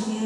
dinheiro.